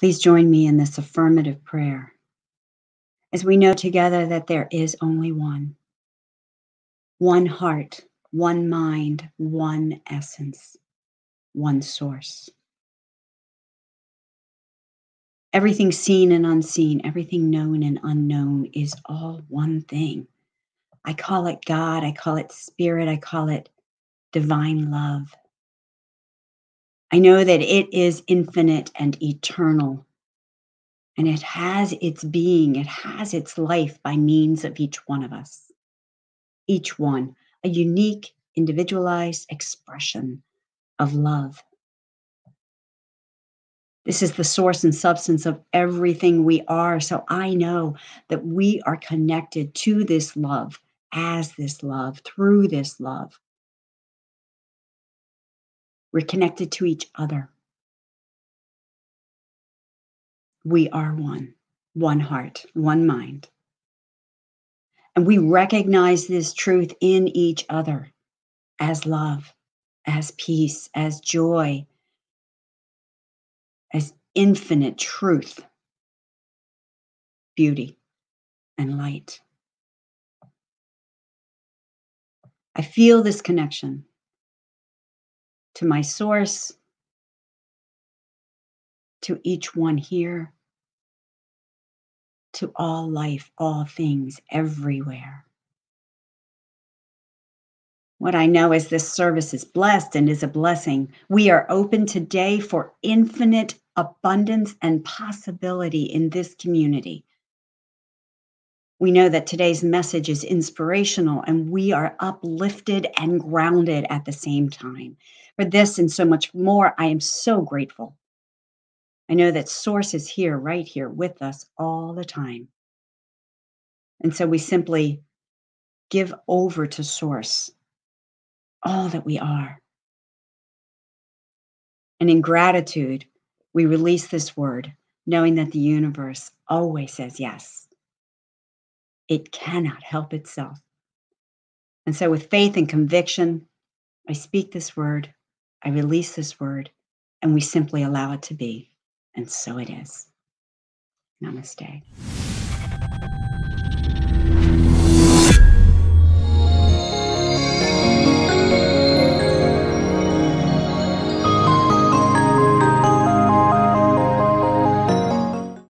Please join me in this affirmative prayer as we know together that there is only one one heart, one mind, one essence, one source. Everything seen and unseen, everything known and unknown is all one thing. I call it God, I call it spirit, I call it divine love. I know that it is infinite and eternal, and it has its being, it has its life by means of each one of us each one a unique, individualized expression of love. This is the source and substance of everything we are. So I know that we are connected to this love, as this love, through this love. We're connected to each other. We are one, one heart, one mind. And we recognize this truth in each other as love, as peace, as joy, as infinite truth, beauty, and light. I feel this connection to my source, to each one here, to all life, all things, everywhere. What I know is this service is blessed and is a blessing. We are open today for infinite abundance and possibility in this community. We know that today's message is inspirational and we are uplifted and grounded at the same time. For this and so much more, I am so grateful. I know that Source is here, right here with us all the time. And so we simply give over to Source all that we are. And in gratitude, we release this word, knowing that the universe always says yes. It cannot help itself. And so, with faith and conviction, I speak this word, I release this word, and we simply allow it to be. And so it is. Namaste.